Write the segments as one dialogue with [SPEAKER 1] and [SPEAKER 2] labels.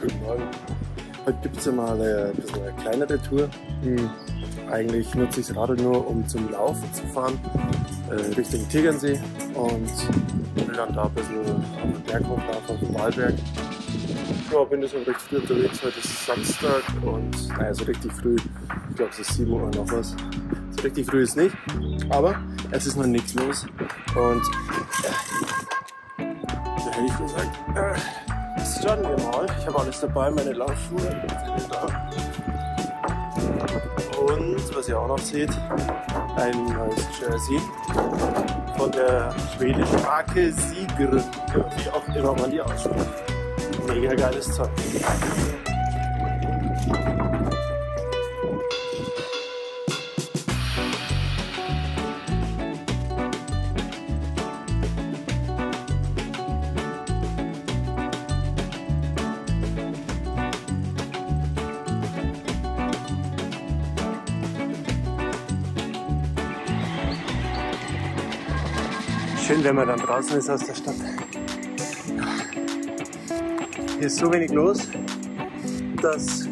[SPEAKER 1] Guten Morgen. Heute gibt es ja mal eine, bisschen eine kleinere Tour. Hm. Eigentlich nutze ich das Radl nur, um zum Laufen zu fahren, äh, Richtung Tegernsee und will dann da ein bisschen auf den Berg hochlaufen, auf den Wahlberg. Ja, bin jetzt recht früh unterwegs. Heute ist Samstag und naja, so richtig früh. Glaube, es ist 7 Uhr noch was. So richtig früh ist nicht, aber es ist noch nichts los. Und äh, da hätte ich gesagt, äh, starten wir mal. Ich habe alles dabei, meine Laufschuhe. Da. Und was ihr auch noch seht, ein neues Jersey von der schwedischen Marke Sieger, wie auch immer man die ausspricht. Mega geiles Zeug. Schön, wenn man dann draußen ist aus der Stadt. Hier ist so wenig los, dass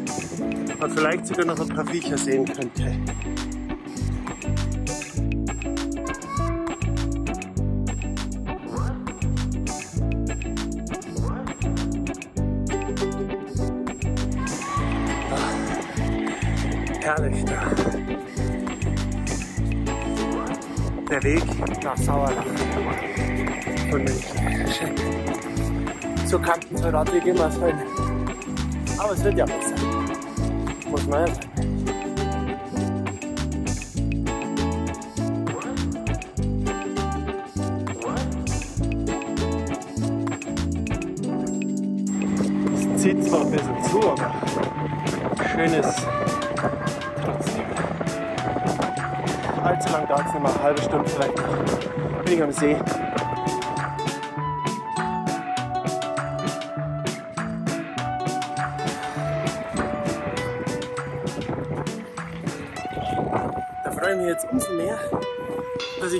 [SPEAKER 1] man vielleicht sogar noch ein paar Viecher sehen könnte. Herrlich da. Der Weg nach Sauerland Schön. So kannten zwei Radwege immer sein. Aber es wird ja besser. Muss man ja sagen. Es zieht zwar ein bisschen zu, aber schön ist trotzdem. Allzu lang dauert es nicht mal, eine halbe Stunde vielleicht. Bin ich am See.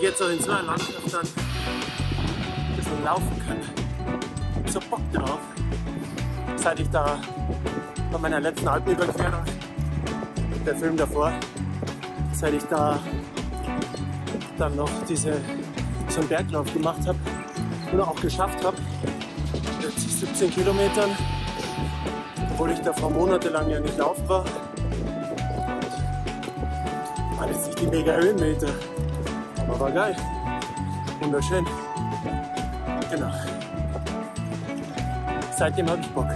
[SPEAKER 1] Ich jetzt auch in so einer Landschaft dann ein bisschen laufen kann. Ich so Bock drauf. Seit ich da bei meiner letzten Alpenüberquerung, der Film davor, seit ich da dann noch diese, so einen Berglauf gemacht habe und auch geschafft habe, mit 17 Kilometern, obwohl ich davor monatelang ja nicht laufen war. War jetzt nicht die mega Höhenmeter, aber geil. Wunderschön. Genau. Seitdem habe ich Bock.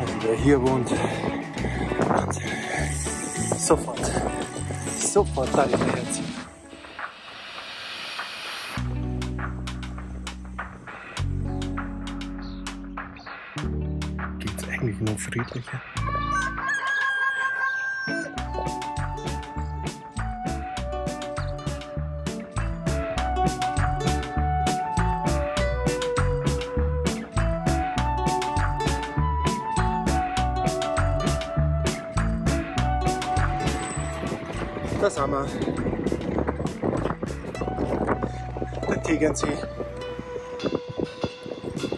[SPEAKER 1] Also hier wohnt. Sofort, sofort sage ich mir jetzt. Geht's eigentlich nur friedlicher? Das wir. Der Tegernsee.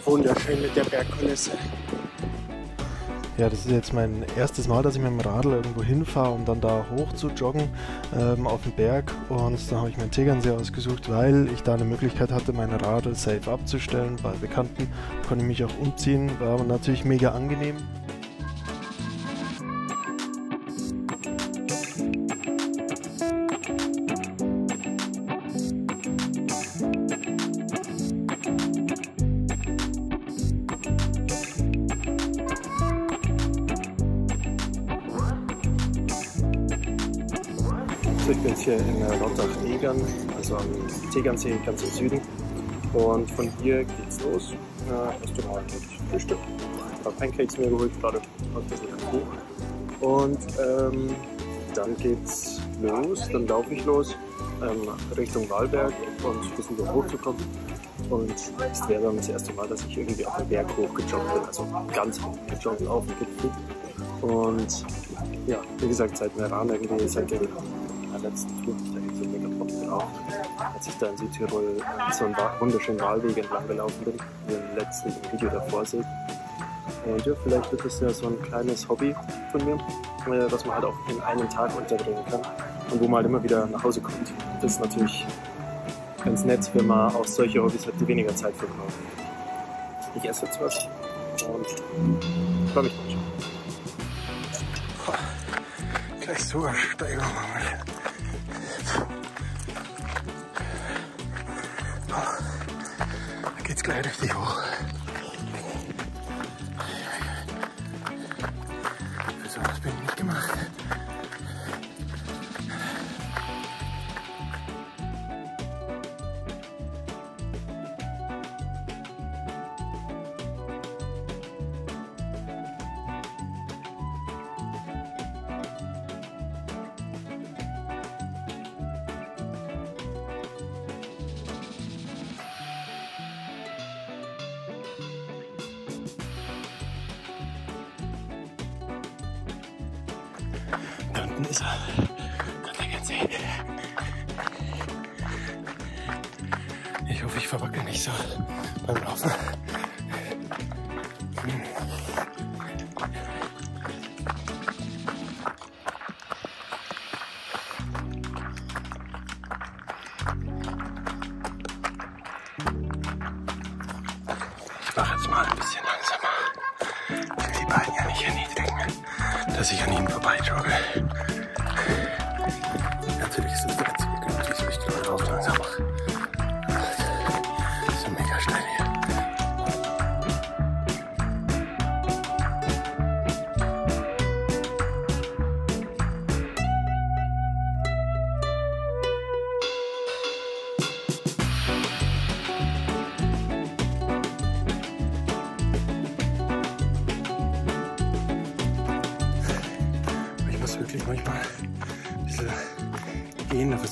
[SPEAKER 1] Wunderschön mit der Bergkulisse.
[SPEAKER 2] Ja, das ist jetzt mein erstes Mal, dass ich mit dem Radl irgendwo hinfahre, um dann da hoch zu joggen ähm, auf den Berg. Und da habe ich mir einen Tegernsee ausgesucht, weil ich da eine Möglichkeit hatte, mein Radl safe abzustellen bei Bekannten. Konnte ich mich auch umziehen, war aber natürlich mega angenehm.
[SPEAKER 1] Also am Tegernsee ganz im Süden. Und von hier geht's los. Äh, erst mit Frühstück.
[SPEAKER 3] paar Pancakes mir geholt, gerade aus diesem Buch. Und ähm, dann geht's los, dann laufe ich los ähm, Richtung Wahlberg und versuche hochzukommen. Und es wäre dann das erste Mal, dass ich irgendwie auf den Berg hochgejoggt bin, also ganz hochgejoggt auf dem Gipfel. Und ja, wie gesagt, seit Meran irgendwie, seit der letzten Tour, Bock drauf, als ich da in Südtirol so einen wunderschönen Wahlweg entlang gelaufen bin, wie ihr im letzten Video davor seht. Und ja, vielleicht wird das ja so ein kleines Hobby von mir, äh, was man halt auch in einem Tag unterbringen kann und wo man halt immer wieder nach Hause kommt. Das ist natürlich ganz nett, wenn man auch solche Hobbys hat, die weniger Zeit verbrauchen. Ich esse jetzt was und freue mich drauf.
[SPEAKER 1] Gleich so eine Steigung. Da geht's gleich richtig hoch. Da unten ist er. Kann der ganz sehen. Ich hoffe, ich verwackel nicht so beim Laufen.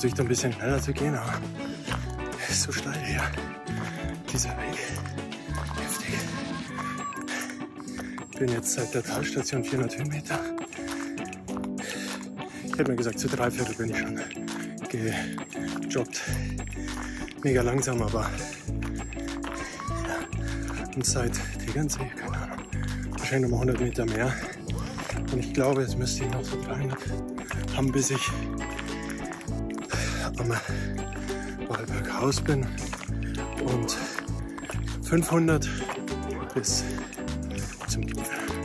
[SPEAKER 1] Dann ein bisschen schneller zu gehen, aber ist so steil hier. Dieser Weg. Heftig. Ich bin jetzt seit der Talstation 400 Höhenmeter. Ich hätte mir gesagt, zu drei Viertel bin ich schon gejoggt. Mega langsam, aber. Und seit Tegernsee, keine Ahnung, wahrscheinlich nochmal 100 Meter mehr. Und ich glaube, jetzt müsste ich noch so 300 haben, bis ich am Wallberg Haus bin. Und 500 bis zum Gipfel.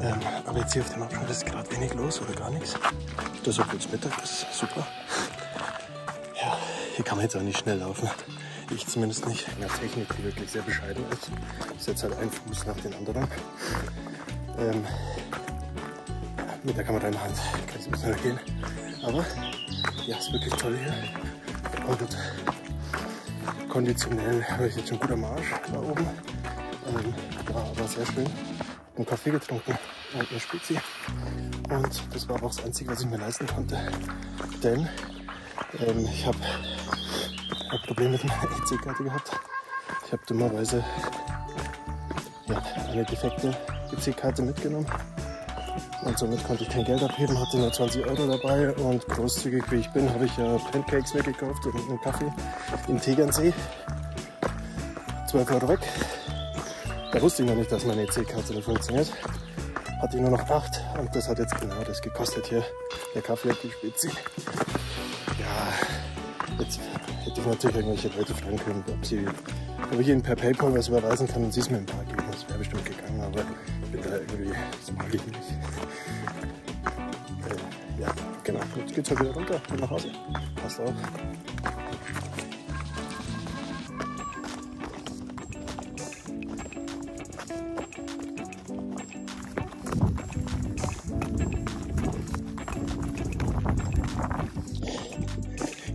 [SPEAKER 1] Ähm, aber jetzt hier auf dem Abschnitt ist gerade wenig los oder gar nichts. Das ist obwohl es Mittag ist, super. Ja, hier kann man jetzt auch nicht schnell laufen. Ich zumindest nicht.
[SPEAKER 3] Eine Technik, die wirklich sehr bescheiden ist.
[SPEAKER 1] Ich setze halt einen Fuß nach den anderen. Ähm, mit der Kamera in der Hand kann es ein bisschen gehen. Aber ja, ist wirklich toll hier. Und konditionell war ich jetzt schon gut am Arsch da oben. Ähm, war sehr schön. Einen Kaffee getrunken und eine Spezi. Und das war auch das Einzige, was ich mir leisten konnte. Denn ähm, ich habe ein Problem mit meiner EC-Karte gehabt. Ich habe dummerweise ja, eine defekte EC-Karte mitgenommen. Und somit konnte ich kein Geld abheben, hatte nur 20 Euro dabei und großzügig wie ich bin, habe ich äh, Pancakes mir gekauft und einen Kaffee im Tegernsee. 12 Euro weg. Da wusste ich noch nicht, dass meine EC-Karte nicht funktioniert. Hatte ich nur noch 8 und das hat jetzt genau das gekostet hier. Der Kaffee hat die Spitze. Ja, jetzt hätte ich natürlich irgendwelche Leute fragen können, ob, sie, ob ich ihnen per PayPal was überweisen kann und sie es mir ein paar geben. Das wäre bestimmt gegangen, aber ich bin da irgendwie, das mag ich nicht. Äh, ja, genau. Jetzt geht's halt wieder runter und nach Hause. Passt auf.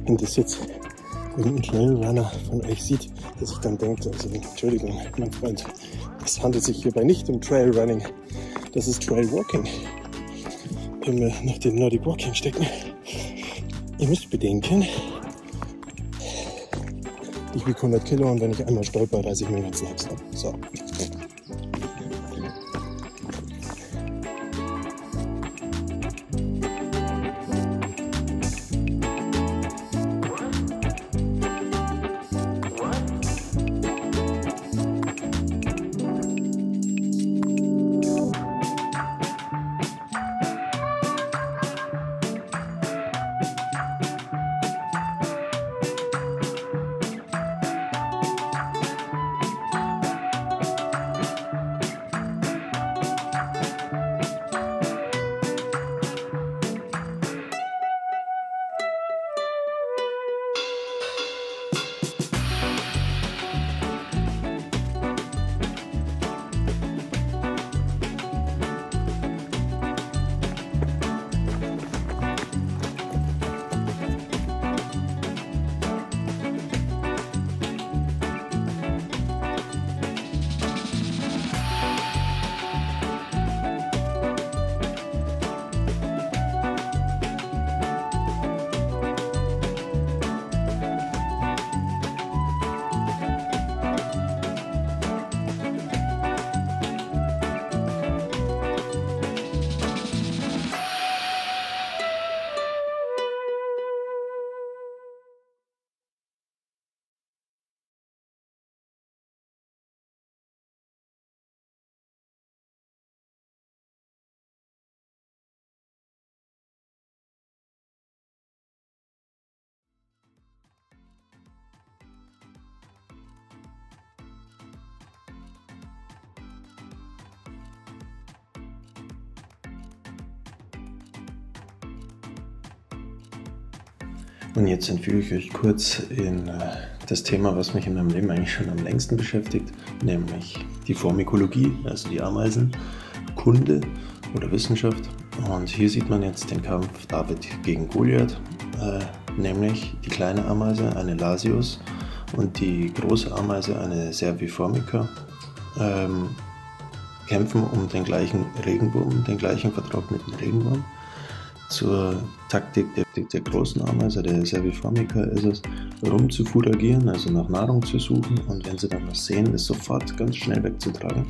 [SPEAKER 1] Und das jetzt irgendein Trailrunner von euch sieht, der sich dann denkt, also Entschuldigung, mein Freund, es handelt sich hierbei nicht um Trailrunning, das ist Trailwalking. Wenn wir nach dem Nordic Walking stecken, ihr müsst bedenken, ich wiege 100 Kilo und wenn ich einmal stolper, reiße ich mir den ganzen Hals ab. So.
[SPEAKER 4] Und jetzt entführe ich euch kurz in äh, das Thema, was mich in meinem Leben eigentlich schon am längsten beschäftigt, nämlich die Formikologie, also die Ameisenkunde oder Wissenschaft. Und hier sieht man jetzt den Kampf David gegen Goliath, äh, nämlich die kleine Ameise, eine Lasius, und die große Ameise, eine Serviformica, ähm, kämpfen um den gleichen Regenwurm, den gleichen vertrockneten Regenwurm zur Taktik der, der großen Ameise, der Serviformica, ist es, rumzufuragieren, also nach Nahrung zu suchen und wenn sie dann was sehen, es sofort ganz schnell wegzutragen.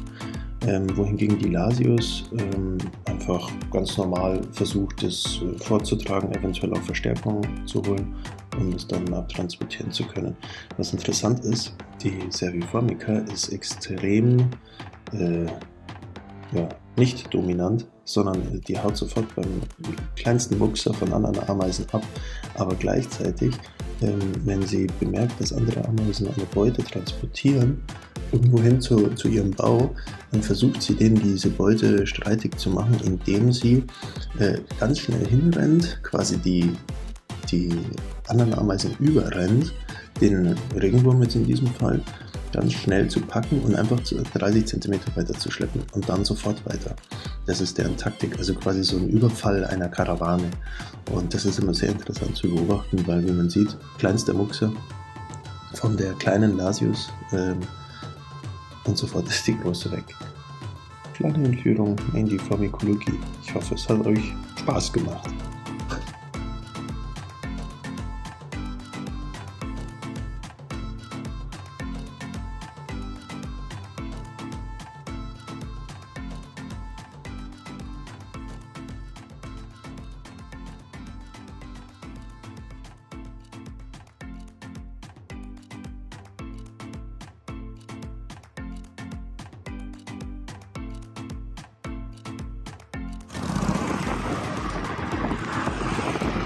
[SPEAKER 4] Ähm, wohingegen die Lasius ähm, einfach ganz normal versucht, es äh, vorzutragen, eventuell auch Verstärkung zu holen, um es dann abtransportieren zu können. Was interessant ist, die Serviformica ist extrem äh, ja, nicht dominant, sondern die haut sofort beim kleinsten Muckser von anderen Ameisen ab. Aber gleichzeitig, ähm, wenn sie bemerkt, dass andere Ameisen eine Beute transportieren, irgendwohin zu, zu ihrem Bau, dann versucht sie denen diese Beute streitig zu machen, indem sie äh, ganz schnell hinrennt, quasi die, die anderen Ameisen überrennt, den Regenwurm jetzt in diesem Fall, ganz schnell zu packen und einfach 30 cm weiter zu schleppen und dann sofort weiter. Das ist deren Taktik, also quasi so ein Überfall einer Karawane. Und das ist immer sehr interessant zu beobachten, weil wie man sieht, kleinster Muxer von der kleinen Lasius ähm, und sofort ist die große weg. Kleine Entführung in die Pharmakologie. Ich hoffe, es hat euch Spaß gemacht.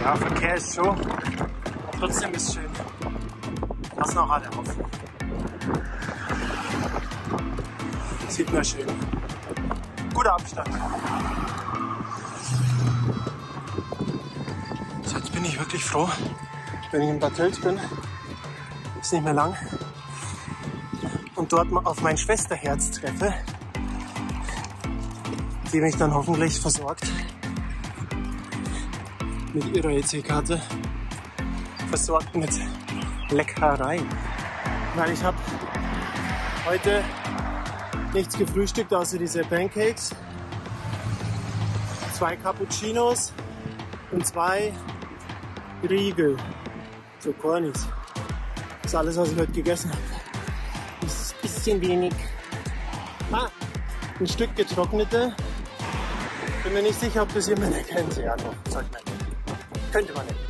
[SPEAKER 1] Ja, Verkehr ist schon. Trotzdem ist es schön. Passen auch alle auf. Sieht man schön. Guter Abstand. So, jetzt bin ich wirklich froh, wenn ich in Bad Tölz bin. Ist nicht mehr lang. Und dort auf mein Schwesterherz treffe, die mich dann hoffentlich versorgt mit ihrer EC-Karte versorgt mit Leckereien. Weil ich habe heute nichts gefrühstückt außer diese Pancakes, zwei Cappuccinos und zwei Riegel, so Cornis. Das ist alles, was ich heute gegessen habe. Das ist ein bisschen wenig. Ah, ein Stück getrocknete. Bin mir nicht sicher, ob das jemand erkennt. Ja, doch, sagt man. Könnte man nicht.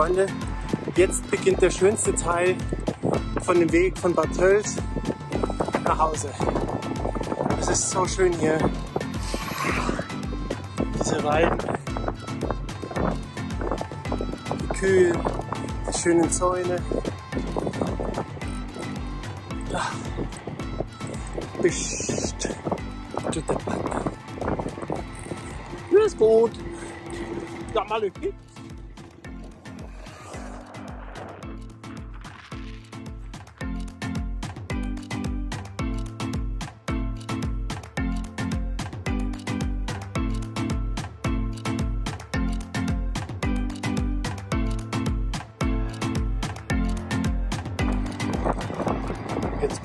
[SPEAKER 1] Freunde, jetzt beginnt der schönste Teil von dem Weg von Bad Tölz nach Hause. Es ist so schön hier. Diese Weiden, die Kühe, die schönen Zäune. Ach, Bist du deppert. Ist gut. Ja, mal okay.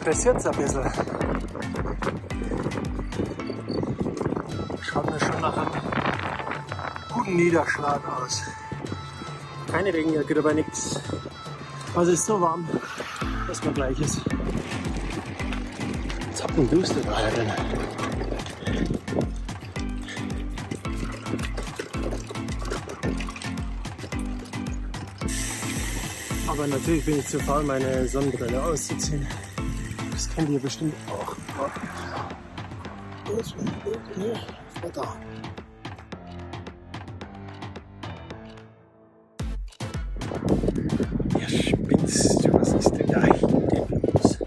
[SPEAKER 1] Jetzt pressiert es ein bisschen. Schaut mir schon nach einem guten Niederschlag aus. Keine Regenjacke dabei, nichts. Also es ist so warm, dass man gleich ist. Zappenduster da drin. Aber natürlich bin ich zu faul, meine Sonnenbrille auszuziehen. Das kennt ihr bestimmt auch. Wetter. Ja, spinnst du, was ist denn da hinten los?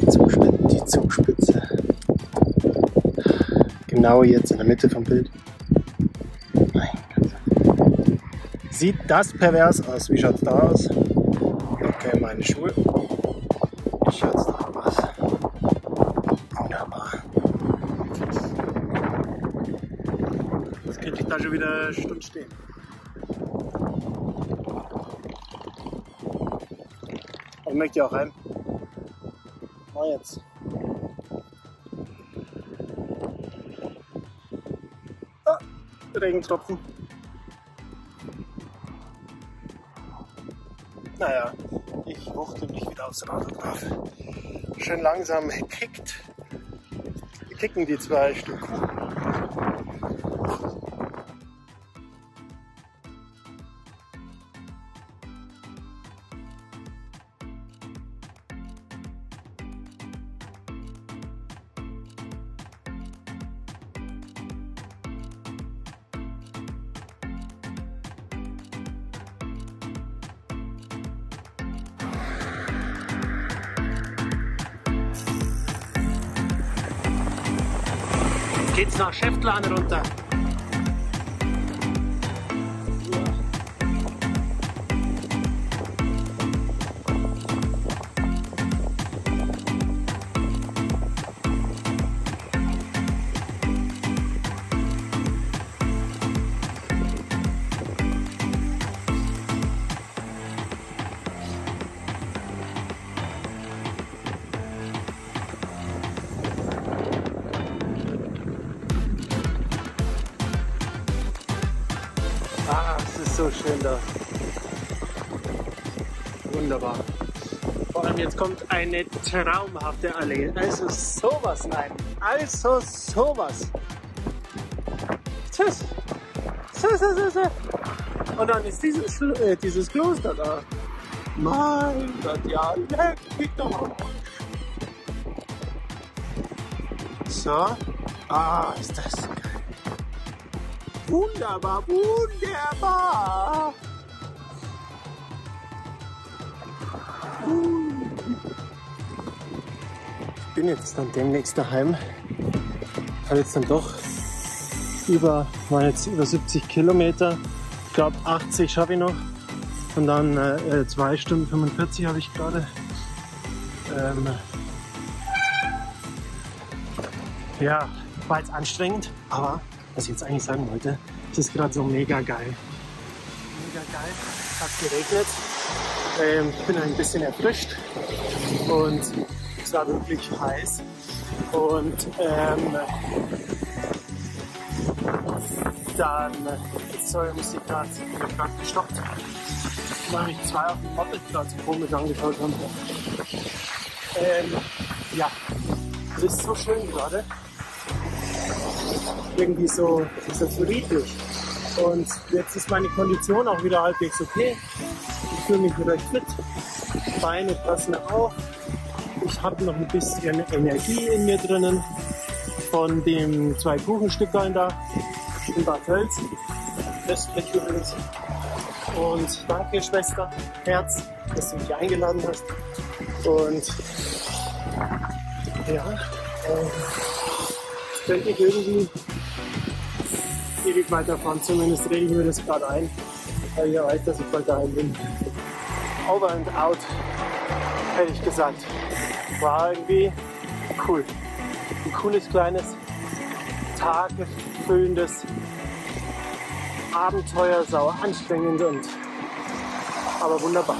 [SPEAKER 1] Die Zugspitze, die Zugspitze. Genau jetzt in der Mitte vom Bild. Mein Gott. Sieht das pervers aus? Wie schaut's da aus? Meine Schuhe. Wie schaut's da aus? Wunderbar. Jetzt könnte ich da schon wieder Stunden stehen. Ich möchte auch heim. Mal jetzt. Ah, Regentropfen. Naja, ich wuchte mich wieder aufs Rad drauf. Schön langsam kickt. Kicken die zwei Stück. Geht's nach Schäftlan runter. Wunderbar. Vor allem jetzt kommt eine traumhafte Allee. Also sowas, nein. Also sowas. Tschüss. Tschüss, tschüss, tschüss. Und dann ist dieses, äh, dieses Kloster da. Mein Gott, ja, leck mich doch. So. Ah, ist das geil. Wunderbar, wunderbar. Ich bin jetzt dann demnächst daheim. Habe jetzt dann doch über, waren jetzt über 70 Kilometer. Ich glaube 80 schaffe ich noch. Und dann äh, 2 Stunden 45 habe ich gerade. Ähm, ja, war jetzt anstrengend, aber was ich jetzt eigentlich sagen wollte, es ist gerade so mega geil. Mega geil. Hat geregnet. Ähm, ich bin ein bisschen erfrischt und es war wirklich heiß. Und ähm, dann, sorry, muss ich gerade gerade gestoppt, weil mich zwei auf dem so komisch angeschaut haben. Ähm, ja, es ist so schön gerade irgendwie so, so friedlich. Und jetzt ist meine Kondition auch wieder halbwegs okay. Fühle mich recht fit. Beine passen auch. Ich habe noch ein bisschen Energie in mir drinnen von dem zwei Kuchenstücklein da in Bad Tölz. Östlich übrigens. Und danke Schwester Herz, dass du mich eingeladen hast. Und ja, äh, könnte ich irgendwie ewig weiterfahren. Zumindest rede ich mir das gerade ein, weil ich ja weiß, dass ich bald daheim bin. Over and out, hätte ich gesagt. War irgendwie cool. Ein cooles kleines, tagfüllendes Abenteuer, sauer anstrengend und aber wunderbar.